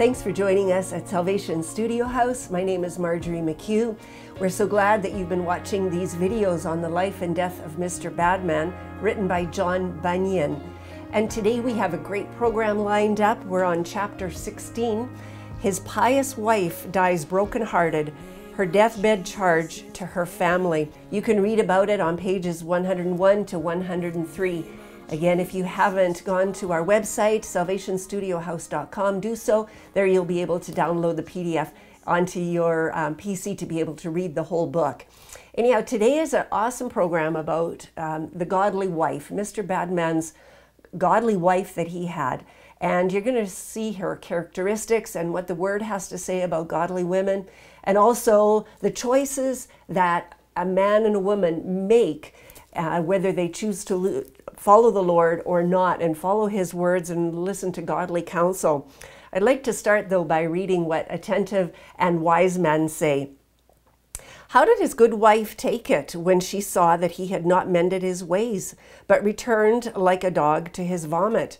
Thanks for joining us at Salvation Studio House. My name is Marjorie McHugh. We're so glad that you've been watching these videos on the life and death of Mr. Badman, written by John Bunyan. And today we have a great program lined up. We're on chapter 16. His pious wife dies brokenhearted, her deathbed charge to her family. You can read about it on pages 101 to 103. Again, if you haven't gone to our website, salvationstudiohouse.com, do so. There you'll be able to download the PDF onto your um, PC to be able to read the whole book. Anyhow, today is an awesome program about um, the godly wife, Mr. Badman's godly wife that he had. And you're going to see her characteristics and what the word has to say about godly women, and also the choices that a man and a woman make, uh, whether they choose to follow the Lord or not and follow his words and listen to godly counsel. I'd like to start though by reading what attentive and Wiseman say. How did his good wife take it when she saw that he had not mended his ways, but returned like a dog to his vomit?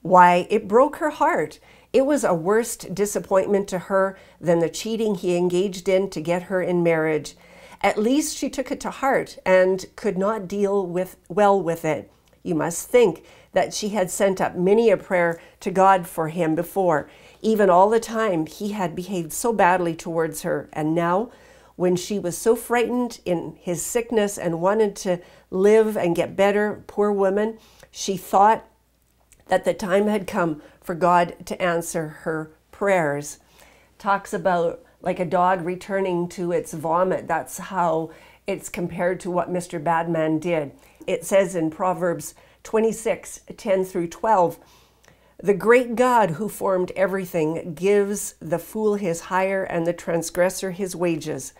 Why, it broke her heart. It was a worse disappointment to her than the cheating he engaged in to get her in marriage. At least she took it to heart and could not deal with well with it. You must think that she had sent up many a prayer to God for him before, even all the time he had behaved so badly towards her. And now, when she was so frightened in his sickness and wanted to live and get better, poor woman, she thought that the time had come for God to answer her prayers. Talks about like a dog returning to its vomit. That's how it's compared to what Mr. Badman did it says in Proverbs 26 10 through 12, the great God who formed everything gives the fool his hire and the transgressor his wages.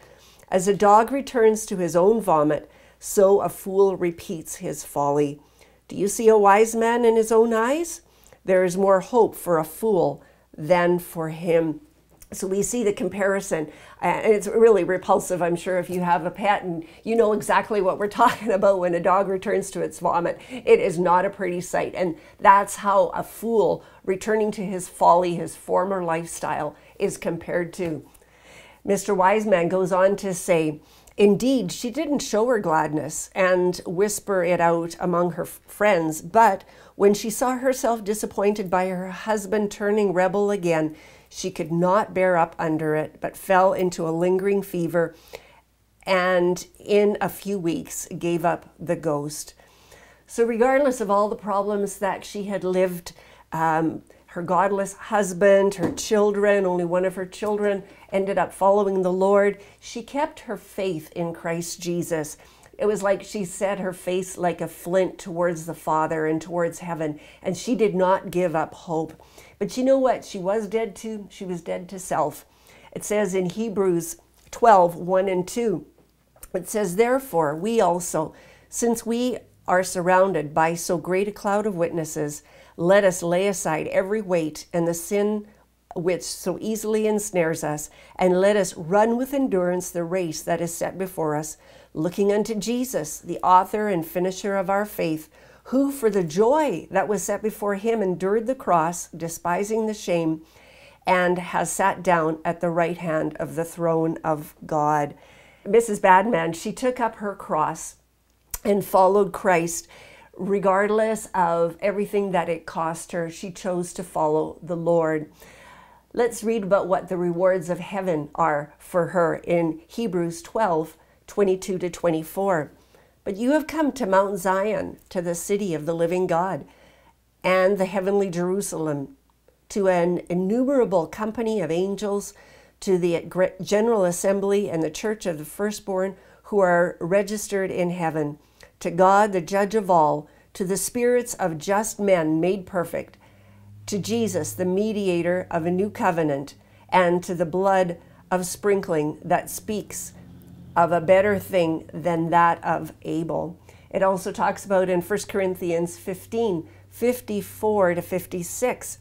As a dog returns to his own vomit, so a fool repeats his folly. Do you see a wise man in his own eyes? There is more hope for a fool than for him so we see the comparison, and it's really repulsive, I'm sure, if you have a pet and you know exactly what we're talking about when a dog returns to its vomit. It is not a pretty sight. And that's how a fool returning to his folly, his former lifestyle, is compared to. Mr. Wiseman goes on to say, Indeed, she didn't show her gladness and whisper it out among her friends, but when she saw herself disappointed by her husband turning rebel again, she could not bear up under it, but fell into a lingering fever and in a few weeks gave up the ghost. So, regardless of all the problems that she had lived, um, her godless husband, her children, only one of her children ended up following the Lord, she kept her faith in Christ Jesus. It was like she set her face like a flint towards the Father and towards heaven, and she did not give up hope. But you know what? She was dead to, she was dead to self. It says in Hebrews 12, 1 and 2, it says, Therefore, we also, since we are surrounded by so great a cloud of witnesses, let us lay aside every weight and the sin which so easily ensnares us, and let us run with endurance the race that is set before us, looking unto Jesus, the author and finisher of our faith who for the joy that was set before him endured the cross, despising the shame, and has sat down at the right hand of the throne of God. Mrs. Badman, she took up her cross and followed Christ regardless of everything that it cost her. She chose to follow the Lord. Let's read about what the rewards of heaven are for her in Hebrews 12 22 to 24. But you have come to Mount Zion, to the city of the living God, and the heavenly Jerusalem, to an innumerable company of angels, to the general assembly and the church of the firstborn who are registered in heaven, to God, the judge of all, to the spirits of just men made perfect, to Jesus, the mediator of a new covenant, and to the blood of sprinkling that speaks of a better thing than that of Abel. It also talks about in 1 Corinthians 15 54 to 56.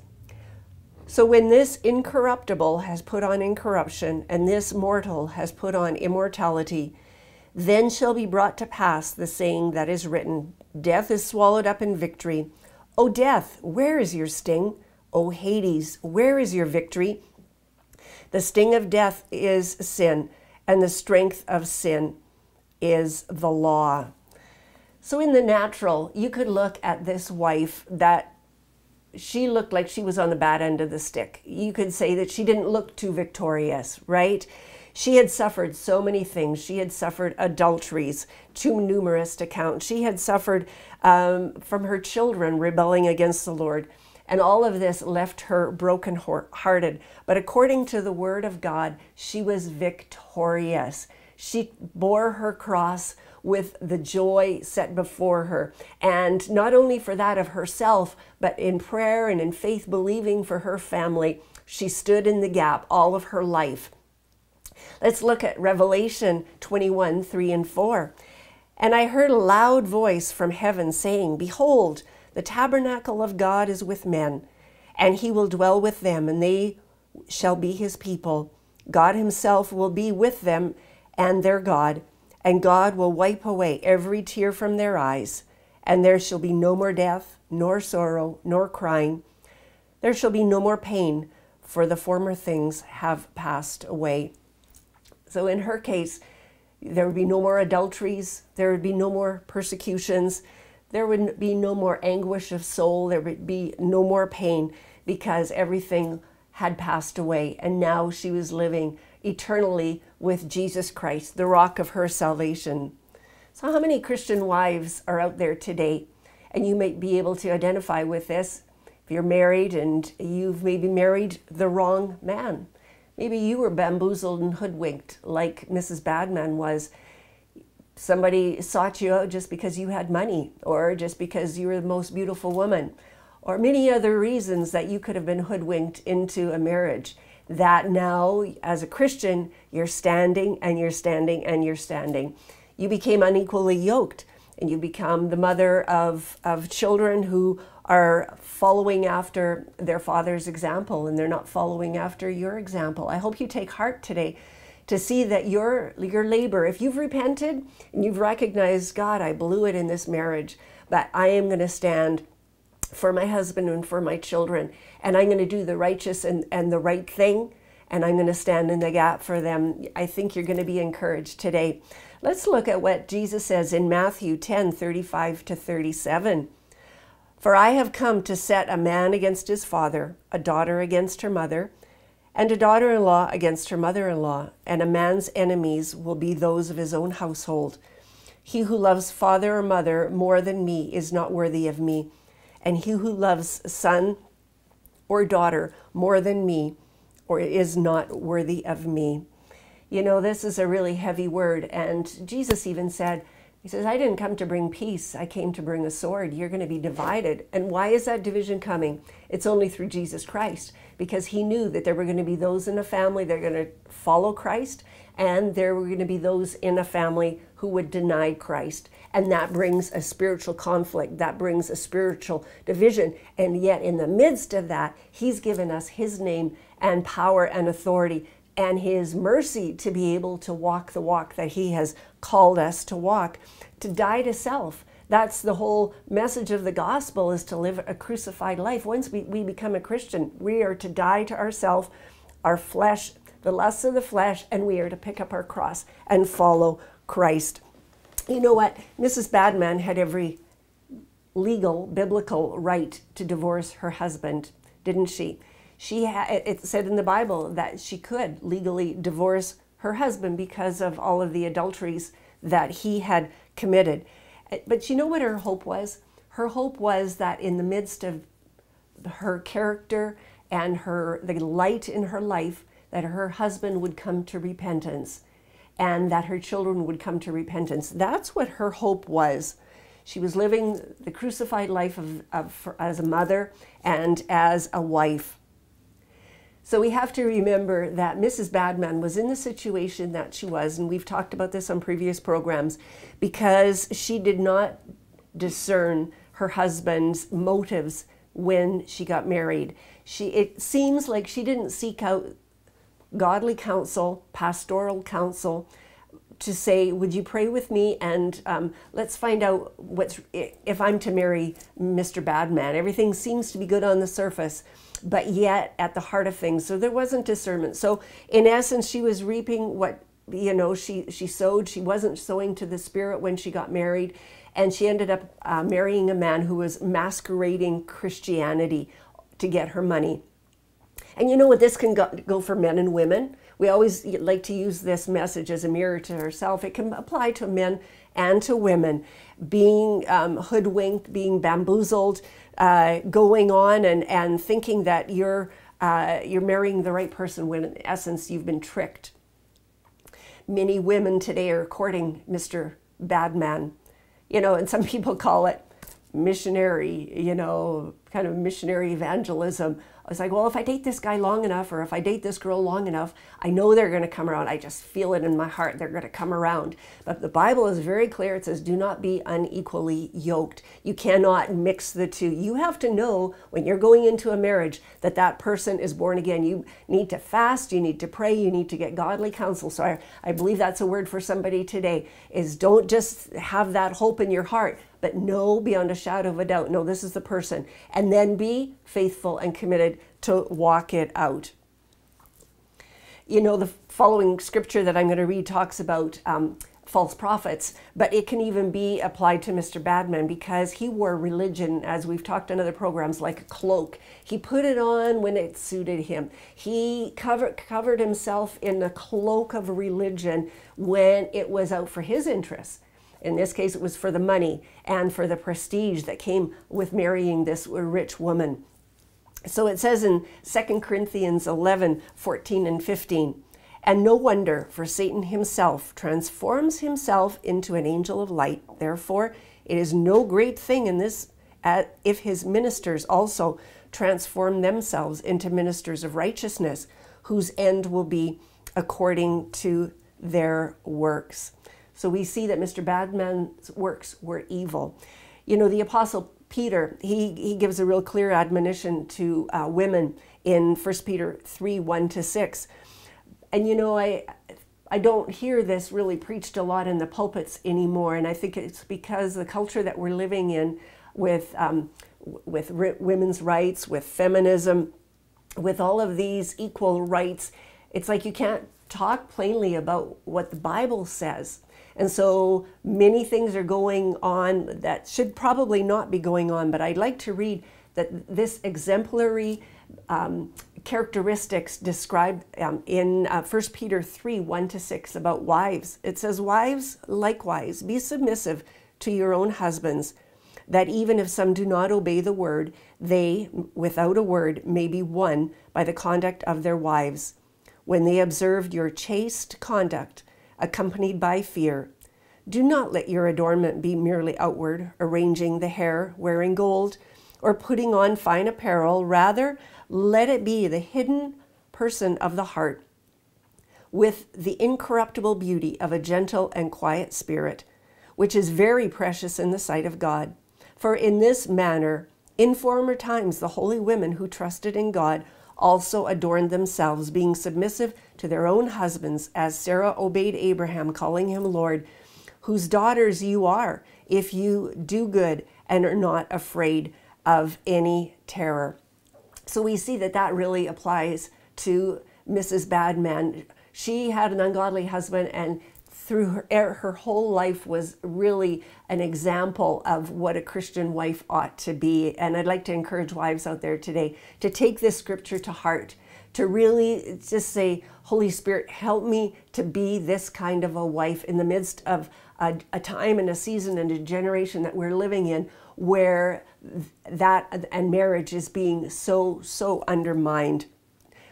So when this incorruptible has put on incorruption, and this mortal has put on immortality, then shall be brought to pass the saying that is written Death is swallowed up in victory. O death, where is your sting? O Hades, where is your victory? The sting of death is sin, and the strength of sin is the law. So, in the natural, you could look at this wife that she looked like she was on the bad end of the stick. You could say that she didn't look too victorious, right? She had suffered so many things. She had suffered adulteries, too numerous to count. She had suffered um, from her children rebelling against the Lord. And all of this left her broken hearted. But according to the word of God, she was victorious. She bore her cross with the joy set before her. And not only for that of herself, but in prayer and in faith, believing for her family, she stood in the gap all of her life. Let's look at Revelation 21 3 and 4. And I heard a loud voice from heaven saying, Behold, the tabernacle of God is with men, and he will dwell with them, and they shall be his people. God himself will be with them and their God, and God will wipe away every tear from their eyes, and there shall be no more death, nor sorrow, nor crying. There shall be no more pain, for the former things have passed away. So in her case, there would be no more adulteries, there would be no more persecutions, there would be no more anguish of soul, there would be no more pain because everything had passed away. And now she was living eternally with Jesus Christ, the rock of her salvation. So, how many Christian wives are out there today? And you might be able to identify with this if you're married and you've maybe married the wrong man. Maybe you were bamboozled and hoodwinked like Mrs. Badman was somebody sought you out just because you had money or just because you were the most beautiful woman or many other reasons that you could have been hoodwinked into a marriage that now as a christian you're standing and you're standing and you're standing. You became unequally yoked and you become the mother of, of children who are following after their father's example and they're not following after your example. I hope you take heart today to see that your your labor, if you've repented and you've recognized, God, I blew it in this marriage, but I am going to stand for my husband and for my children, and I'm going to do the righteous and, and the right thing, and I'm going to stand in the gap for them. I think you're going to be encouraged today. Let's look at what Jesus says in Matthew 10 35 to 37. For I have come to set a man against his father, a daughter against her mother, and a daughter in law against her mother in law, and a man's enemies will be those of his own household. He who loves father or mother more than me is not worthy of me, and he who loves son or daughter more than me or is not worthy of me. You know, this is a really heavy word, and Jesus even said, he says, I didn't come to bring peace. I came to bring a sword. You're going to be divided. And why is that division coming? It's only through Jesus Christ because he knew that there were going to be those in a family that are going to follow Christ and there were going to be those in a family who would deny Christ. And that brings a spiritual conflict, that brings a spiritual division. And yet, in the midst of that, He's given us His name and power and authority and His mercy to be able to walk the walk that He has called us to walk, to die to self. That's the whole message of the gospel is to live a crucified life. Once we, we become a Christian, we are to die to ourself, our flesh, the lusts of the flesh, and we are to pick up our cross and follow Christ. You know what? Mrs. Badman had every legal, biblical right to divorce her husband, didn't she? She it said in the Bible that she could legally divorce her husband because of all of the adulteries that he had committed. But you know what her hope was? Her hope was that in the midst of her character and her the light in her life that her husband would come to repentance and that her children would come to repentance. That's what her hope was. She was living the crucified life of, of as a mother and as a wife. So we have to remember that Mrs. Badman was in the situation that she was, and we've talked about this on previous programs, because she did not discern her husband's motives when she got married. She, it seems like she didn't seek out godly counsel, pastoral counsel, to say, "Would you pray with me?" And um, let's find out what's if I'm to marry Mr. Badman. Everything seems to be good on the surface, but yet at the heart of things. So there wasn't discernment. So in essence, she was reaping what you know she she sowed. She wasn't sowing to the spirit when she got married, and she ended up uh, marrying a man who was masquerading Christianity to get her money. And you know what? This can go, go for men and women. We always like to use this message as a mirror to ourselves. It can apply to men and to women. Being um, hoodwinked, being bamboozled, uh, going on and, and thinking that you're, uh, you're marrying the right person when in essence you've been tricked. Many women today are courting Mr. Badman, you know, and some people call it missionary, you know, kind of missionary evangelism. I was like, well, if I date this guy long enough, or if I date this girl long enough, I know they're going to come around. I just feel it in my heart. They're going to come around. But the Bible is very clear. It says, do not be unequally yoked. You cannot mix the two. You have to know when you're going into a marriage that that person is born again. You need to fast. You need to pray. You need to get godly counsel. So I, I believe that's a word for somebody today is don't just have that hope in your heart but know beyond a shadow of a doubt, no, this is the person. And then be faithful and committed to walk it out. You know, the following scripture that I'm going to read talks about um, false prophets, but it can even be applied to Mr. Badman because he wore religion, as we've talked in other programs, like a cloak. He put it on when it suited him. He covered, covered himself in the cloak of religion when it was out for his interests. In this case, it was for the money and for the prestige that came with marrying this rich woman. So it says in 2 Corinthians 11 14 and 15, and no wonder, for Satan himself transforms himself into an angel of light. Therefore, it is no great thing in this uh, if his ministers also transform themselves into ministers of righteousness, whose end will be according to their works. So we see that Mr. Badman's works were evil. You know, the Apostle Peter, he, he gives a real clear admonition to uh, women in 1 Peter 3 1 to 6. And you know, I, I don't hear this really preached a lot in the pulpits anymore. And I think it's because the culture that we're living in with, um, with women's rights, with feminism, with all of these equal rights, it's like you can't talk plainly about what the Bible says. And so many things are going on that should probably not be going on, but I'd like to read that this exemplary um, characteristics described um, in uh, 1 Peter 3 1 to 6 about wives. It says, Wives, likewise, be submissive to your own husbands, that even if some do not obey the word, they, without a word, may be won by the conduct of their wives, when they observe your chaste conduct accompanied by fear. Do not let your adornment be merely outward, arranging the hair, wearing gold, or putting on fine apparel. Rather, let it be the hidden person of the heart, with the incorruptible beauty of a gentle and quiet spirit, which is very precious in the sight of God. For in this manner, in former times, the holy women who trusted in God also adorned themselves, being submissive to their own husbands, as Sarah obeyed Abraham, calling him Lord, whose daughters you are, if you do good and are not afraid of any terror. So we see that that really applies to Mrs. Badman. She had an ungodly husband, and through her, er, her whole life was really an example of what a Christian wife ought to be. And I'd like to encourage wives out there today to take this scripture to heart, to really just say, Holy Spirit, help me to be this kind of a wife in the midst of a, a time and a season and a generation that we're living in where that and marriage is being so, so undermined.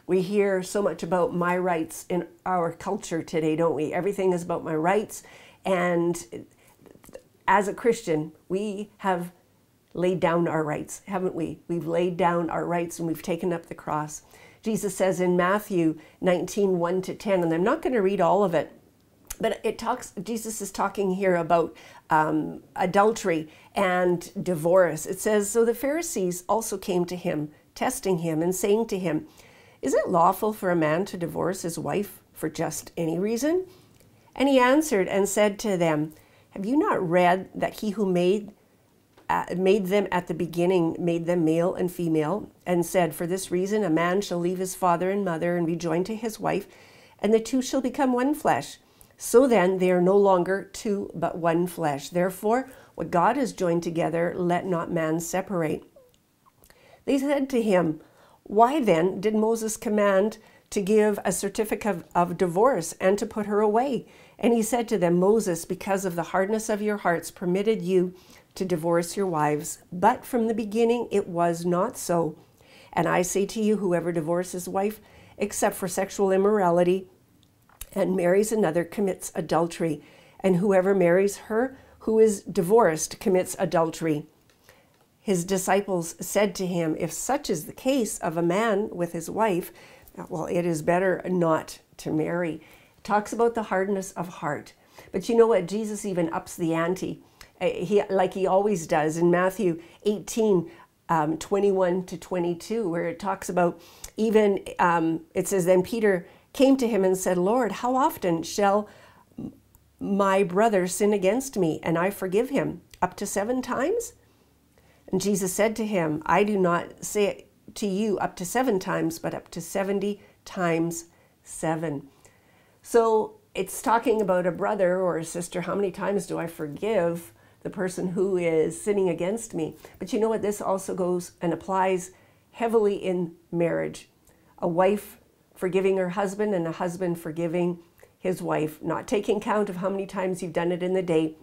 We hear so much about my rights in our culture today, don't we? Everything is about my rights. And as a Christian, we have laid down our rights, haven't we? We've laid down our rights and we've taken up the cross. Jesus says in Matthew 19, 1 to 10, and I'm not going to read all of it, but it talks, Jesus is talking here about um, adultery and divorce. It says, So the Pharisees also came to him, testing him and saying to him, is it lawful for a man to divorce his wife for just any reason? And he answered and said to them, Have you not read that he who made uh, made them at the beginning, made them male and female, and said, For this reason, a man shall leave his father and mother and be joined to his wife, and the two shall become one flesh. So then, they are no longer two, but one flesh. Therefore, what God has joined together, let not man separate. They said to him, Why then did Moses command to give a certificate of divorce and to put her away? And he said to them, Moses, because of the hardness of your hearts, permitted you to divorce your wives, but from the beginning it was not so. And I say to you, whoever divorces his wife, except for sexual immorality, and marries another commits adultery, and whoever marries her who is divorced commits adultery. His disciples said to him, If such is the case of a man with his wife, well, it is better not to marry. Talks about the hardness of heart. But you know what? Jesus even ups the ante. Uh, he, like he always does in Matthew 18, um, 21 to 22, where it talks about even, um, it says, Then Peter came to him and said, Lord, how often shall my brother sin against me and I forgive him? Up to seven times? And Jesus said to him, I do not say it to you up to seven times, but up to 70 times seven. So it's talking about a brother or a sister. How many times do I forgive the person who is sinning against me? But you know what? This also goes and applies heavily in marriage. A wife forgiving her husband and a husband forgiving his wife, not taking count of how many times you've done it in the day,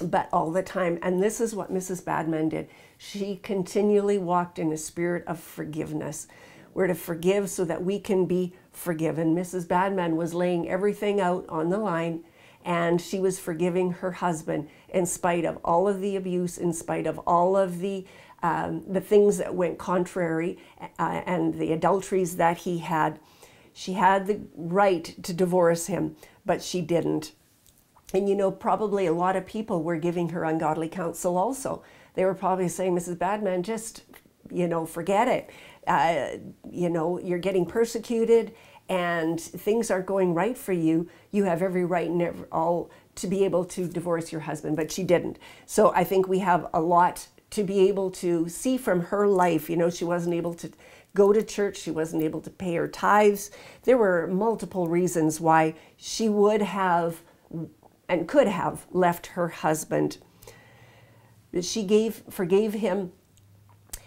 but all the time. And this is what Mrs. Badman did. She continually walked in a spirit of forgiveness. We're to forgive so that we can be forgiven. Mrs. Badman was laying everything out on the line and she was forgiving her husband in spite of all of the abuse, in spite of all of the um, the things that went contrary uh, and the adulteries that he had. She had the right to divorce him, but she didn't. And you know, probably a lot of people were giving her ungodly counsel also. They were probably saying, Mrs. Badman, just, you know, forget it. Uh, you know, you're getting persecuted and things aren't going right for you. You have every right and all to be able to divorce your husband, but she didn't. So I think we have a lot to be able to see from her life. You know, she wasn't able to go to church, she wasn't able to pay her tithes. There were multiple reasons why she would have and could have left her husband. She gave, forgave him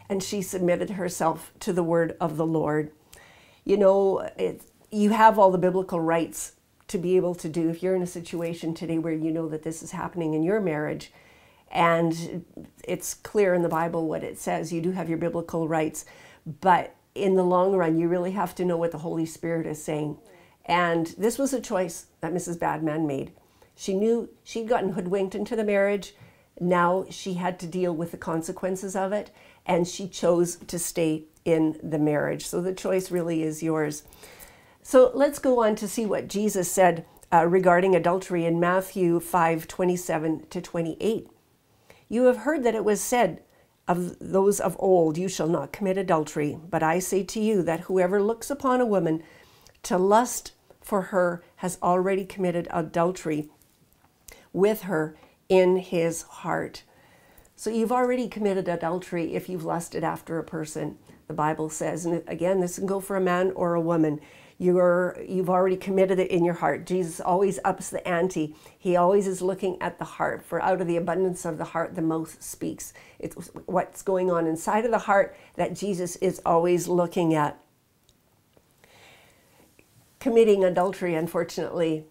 and she submitted herself to the word of the Lord. You know, it, you have all the biblical rights to be able to do if you're in a situation today where you know that this is happening in your marriage and it's clear in the Bible what it says. You do have your biblical rights, but in the long run, you really have to know what the Holy Spirit is saying. And this was a choice that Mrs. Badman made. She knew she'd gotten hoodwinked into the marriage. Now she had to deal with the consequences of it, and she chose to stay in the marriage. So the choice really is yours. So let's go on to see what Jesus said uh, regarding adultery in Matthew 5 27 to 28. You have heard that it was said of those of old, You shall not commit adultery. But I say to you that whoever looks upon a woman to lust for her has already committed adultery with her in his heart. So you've already committed adultery if you've lusted after a person, the Bible says. And again, this can go for a man or a woman. You're, you've already committed it in your heart. Jesus always ups the ante. He always is looking at the heart, for out of the abundance of the heart, the mouth speaks. It's what's going on inside of the heart that Jesus is always looking at. Committing adultery, unfortunately,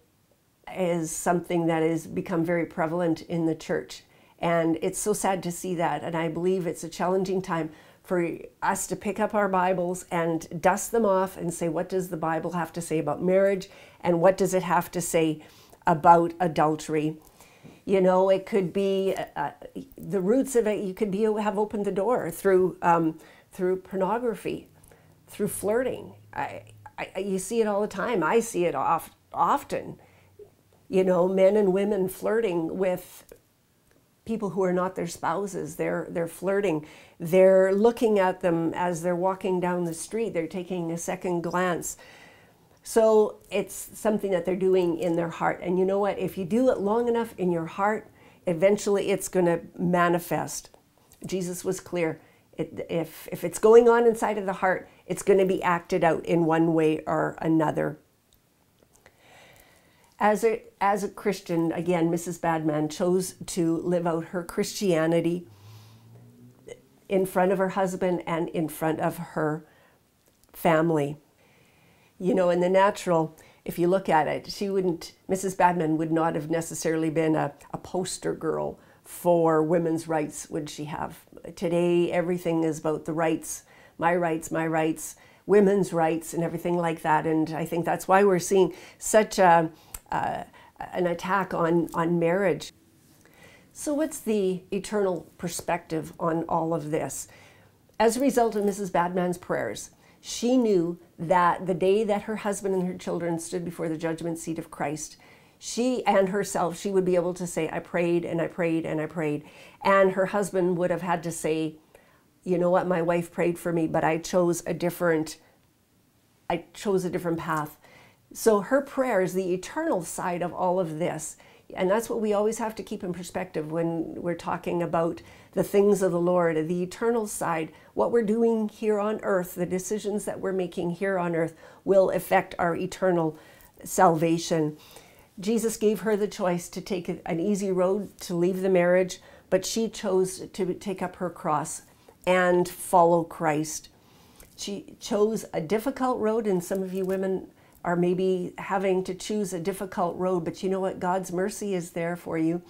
is something that has become very prevalent in the church. And it's so sad to see that. And I believe it's a challenging time for us to pick up our Bibles and dust them off and say, what does the Bible have to say about marriage? And what does it have to say about adultery? You know, it could be uh, uh the roots of it. You could be have opened the door through um, through pornography, through flirting. I, I, you see it all the time. I see it oft, often you know, men and women flirting with people who are not their spouses. They're they're flirting. They're looking at them as they're walking down the street. They're taking a second glance. So it's something that they're doing in their heart. And you know what? If you do it long enough in your heart, eventually it's going to manifest. Jesus was clear. It, if, if it's going on inside of the heart, it's going to be acted out in one way or another. As a, as a Christian, again, Mrs. Badman chose to live out her Christianity in front of her husband and in front of her family. You know, in the natural, if you look at it, she wouldn't, Mrs. Badman would not have necessarily been a, a poster girl for women's rights, would she have? Today, everything is about the rights, my rights, my rights, women's rights, and everything like that. And I think that's why we're seeing such a, uh, an attack on, on marriage. So, what's the eternal perspective on all of this? As a result of Mrs. Badman's prayers, she knew that the day that her husband and her children stood before the judgment seat of Christ, she and herself, she would be able to say, I prayed and I prayed and I prayed. And her husband would have had to say, you know what, my wife prayed for me, but I chose a different, I chose a different path. So her prayer is the eternal side of all of this, and that's what we always have to keep in perspective when we're talking about the things of the Lord, the eternal side, what we're doing here on earth, the decisions that we're making here on earth will affect our eternal salvation. Jesus gave her the choice to take an easy road to leave the marriage, but she chose to take up her cross and follow Christ. She chose a difficult road, and some of you women are maybe having to choose a difficult road, but you know what? God's mercy is there for you.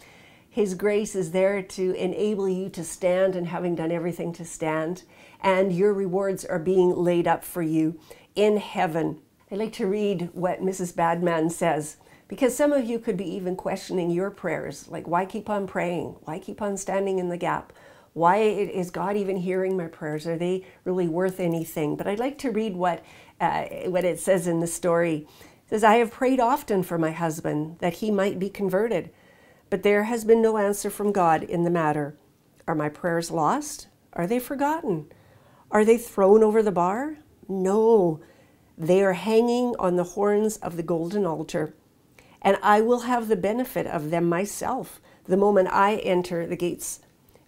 His grace is there to enable you to stand and having done everything to stand, and your rewards are being laid up for you in heaven. I'd like to read what Mrs. Badman says. Because some of you could be even questioning your prayers, like, why keep on praying? Why keep on standing in the gap? Why is God even hearing my prayers? Are they really worth anything? But I'd like to read what, uh, what it says in the story. It says, I have prayed often for my husband that he might be converted, but there has been no answer from God in the matter. Are my prayers lost? Are they forgotten? Are they thrown over the bar? No, they are hanging on the horns of the golden altar and I will have the benefit of them myself the moment I enter the gates,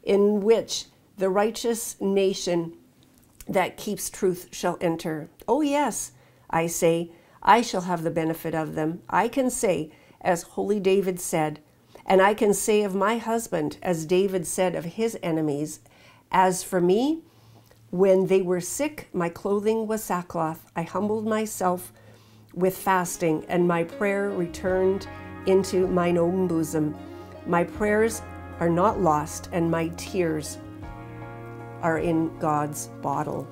in which the righteous nation that keeps truth shall enter. Oh, yes, I say, I shall have the benefit of them. I can say, as holy David said, and I can say of my husband, as David said of his enemies, As for me, when they were sick, my clothing was sackcloth. I humbled myself with fasting, and my prayer returned into mine own bosom. My prayers are not lost, and my tears are in God's bottle.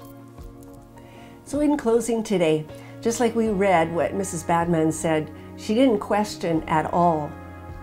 So, in closing today, just like we read what Mrs. Badman said, she didn't question at all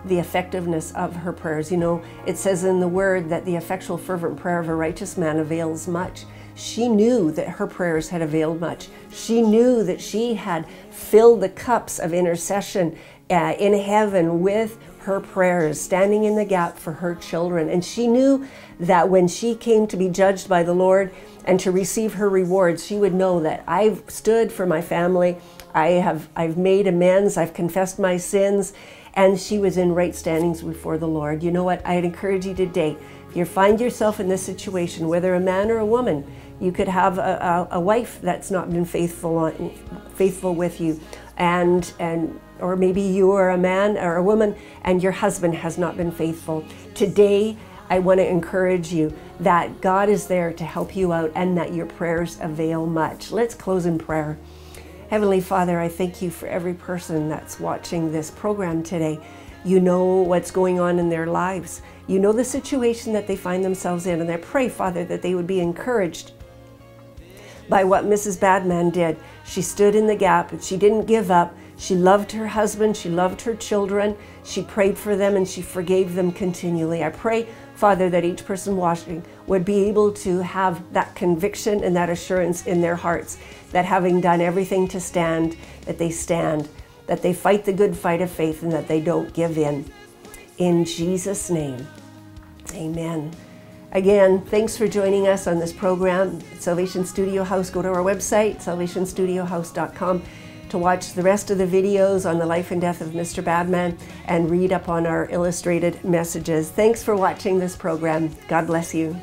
the effectiveness of her prayers. You know, it says in the word that the effectual, fervent prayer of a righteous man avails much. She knew that her prayers had availed much. She knew that she had filled the cups of intercession uh, in heaven with her prayers, standing in the gap for her children. And she knew that when she came to be judged by the Lord and to receive her rewards, she would know that I've stood for my family. I have I've made amends, I've confessed my sins, and she was in right standings before the Lord. You know what? I'd encourage you today, if you find yourself in this situation, whether a man or a woman, you could have a, a, a wife that's not been faithful on, faithful with you, and and or maybe you are a man or a woman and your husband has not been faithful. Today, I want to encourage you that God is there to help you out and that your prayers avail much. Let's close in prayer. Heavenly Father, I thank you for every person that's watching this program today. You know what's going on in their lives. You know the situation that they find themselves in. And I pray, Father, that they would be encouraged by what Mrs. Badman did. She stood in the gap and she didn't give up. She loved her husband, she loved her children, she prayed for them, and she forgave them continually. I pray, Father, that each person watching would be able to have that conviction and that assurance in their hearts that having done everything to stand, that they stand, that they fight the good fight of faith, and that they don't give in. In Jesus' name, amen. Again, thanks for joining us on this program, Salvation Studio House. Go to our website, salvationstudiohouse.com, to watch the rest of the videos on the life and death of Mr. Badman and read up on our illustrated messages. Thanks for watching this program. God bless you.